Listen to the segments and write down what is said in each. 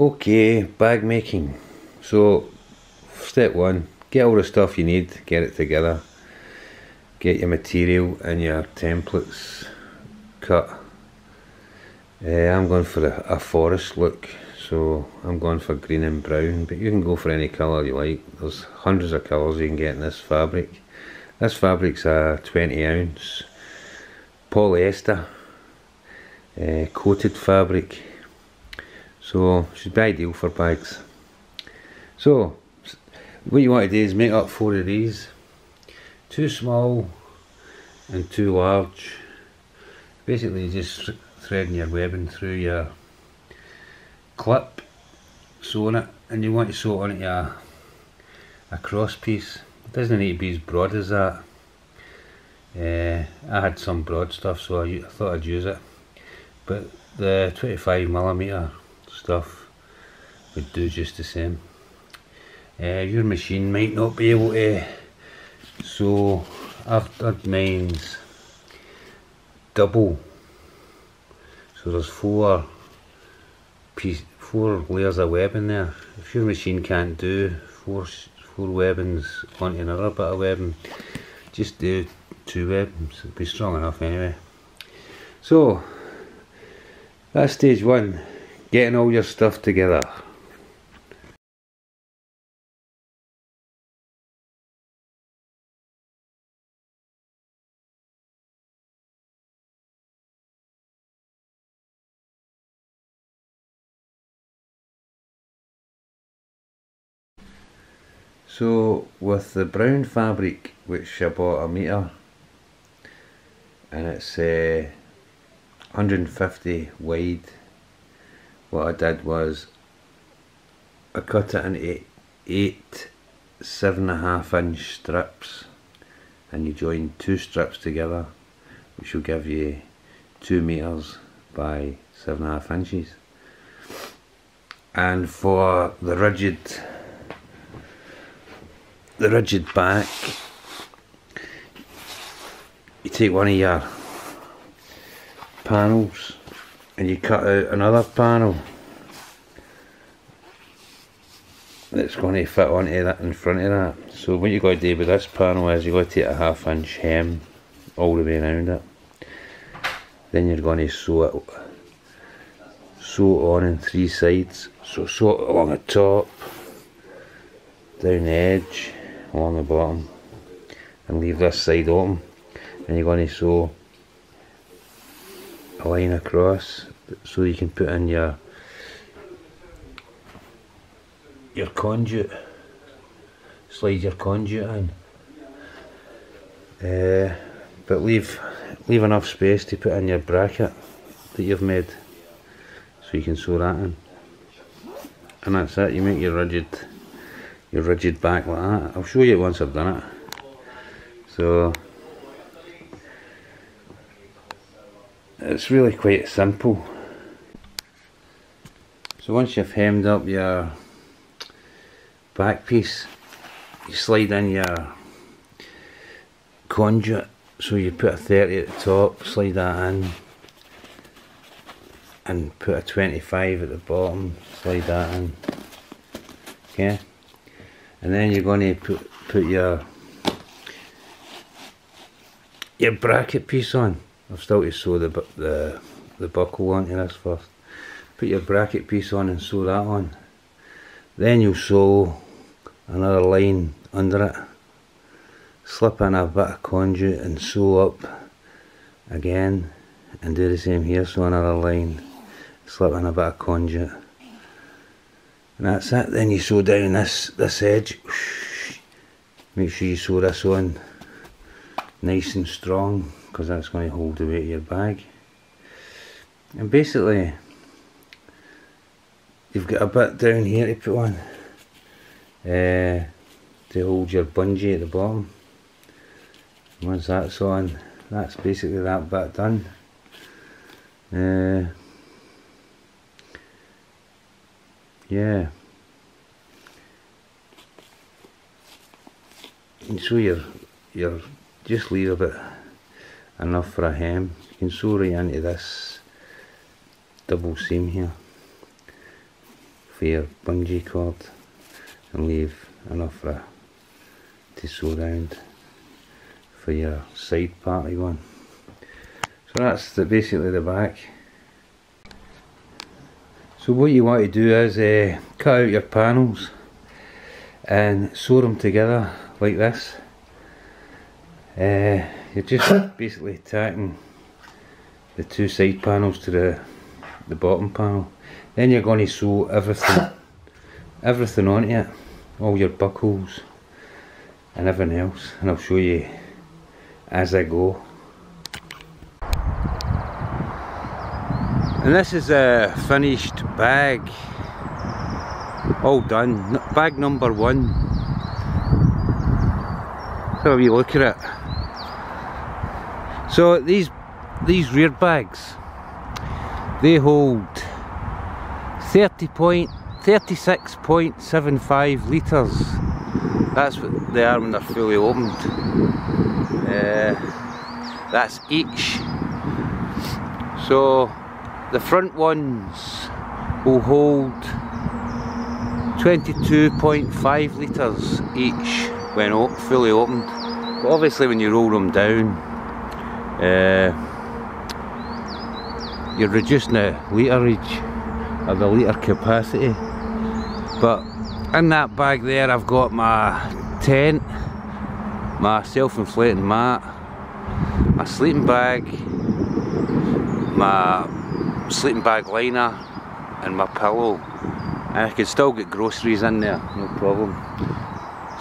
Okay, bag making. So, step one, get all the stuff you need, get it together. Get your material and your templates cut. Uh, I'm going for a, a forest look, so I'm going for green and brown, but you can go for any colour you like. There's hundreds of colours you can get in this fabric. This fabric's a 20 ounce polyester uh, coated fabric so should be ideal for bags. So what you want to do is make up four of these. Two small and two large. Basically just threading your webbing through your clip sewing it and you want to sew it onto a, a cross piece. It doesn't need to be as broad as that. Uh, I had some broad stuff so I, I thought I'd use it. But the 25mm stuff would do just the same. Uh, your machine might not be able to so I've done mine's double. So there's four piece four layers of webbing there. If your machine can't do four four webbings onto another bit of webbing just do two webbings it'll be strong enough anyway. So that's stage one getting all your stuff together. So with the brown fabric which I bought a metre and it's uh, 150 wide what I did was I cut it into eight seven and a half inch strips and you join two strips together which will give you two meters by seven and a half inches. And for the rigid the rigid back you take one of your panels and you cut out another panel. That's going to fit onto that in front of that. So what you got to do with this panel is you got to take a half inch hem all the way around it. Then you're going to sew it sew it on in three sides. So sew it along the top down the edge along the bottom and leave this side open. And you're going to sew a line across so you can put in your your conduit slide your conduit in. Uh, but leave leave enough space to put in your bracket that you've made so you can sew that in. And that's it you make your rigid your rigid back like that. I'll show you once I've done it. So it's really quite simple so once you've hemmed up your back piece you slide in your conduit. So you put a 30 at the top slide that in and put a 25 at the bottom slide that in. Okay? And then you're going to put put your your bracket piece on. I've still to sew the, the, the buckle onto this first. Put your bracket piece on and sew that on. Then you'll sew another line under it. Slip in a bit of conduit and sew up again and do the same here, sew another line. Slip in a bit of conduit. And that's it, then you sew down this, this edge. Make sure you sew this on nice and strong because that's going to hold the weight of your bag and basically you've got a bit down here to put on. Uh, to hold your bungee at the bottom. Once that's on that's basically that bit done. Uh, yeah. And so you're you're just leave a bit enough for a hem. You can sew right into this double seam here for your bungee cord and leave enough for to sew around for your side party one. So that's the, basically the back. So what you want to do is uh, cut out your panels and sew them together like this. Uh, you're just basically tacking the two side panels to the the bottom panel. Then you're going to sew everything everything onto it, all your buckles and everything else, and I'll show you as I go. And this is a finished bag, all done, bag number one. So have you look at it. So these these rear bags, they hold 30 point, 36.75 litres. That's what they are when they're fully opened. Uh, that's each. So the front ones will hold 22.5 litres each when op fully opened. But obviously when you roll them down, uh, you're reducing the literage or the litre capacity. But in that bag there I've got my tent, my self-inflating mat, my sleeping bag, my sleeping bag liner and my pillow and I can still get groceries in there, no problem.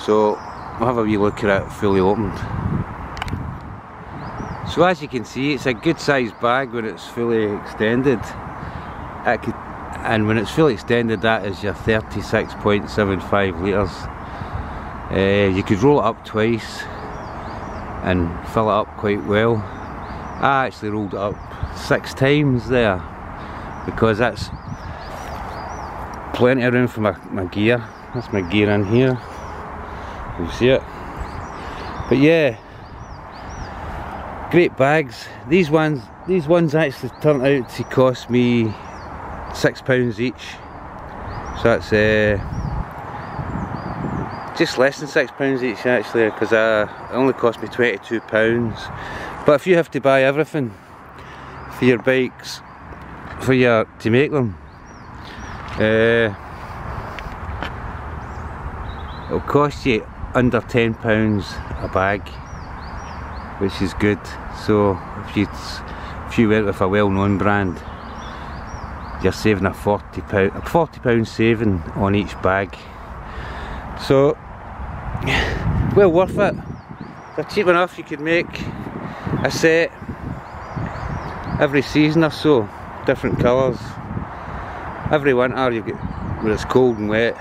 So we'll have a wee look at it fully opened. So as you can see it's a good sized bag when it's fully extended. Could, and when it's fully extended that is your 36.75 litres. Uh, you could roll it up twice and fill it up quite well. I actually rolled it up six times there because that's plenty of room for my, my gear. That's my gear in here. You see it. But yeah, great bags. These ones, these ones actually turned out to cost me six pounds each. So that's uh, just less than six pounds each actually, because uh, it only cost me twenty-two pounds. But if you have to buy everything for your bikes, for your to make them. Uh, it'll cost you under ten pounds a bag, which is good. So if you if you went with a well-known brand, you're saving a forty pound a forty pound saving on each bag. So well worth it. They're cheap enough. You could make a set every season or so different colours. Every winter you get when it's cold and wet,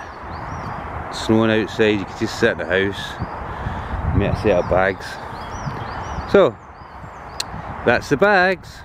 snowing outside, you could just sit in the house, make a set of bags. So that's the bags.